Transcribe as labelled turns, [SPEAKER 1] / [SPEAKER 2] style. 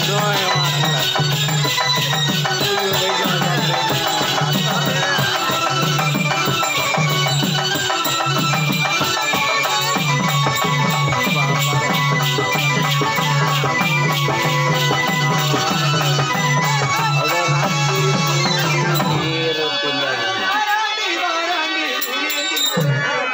[SPEAKER 1] enjoy.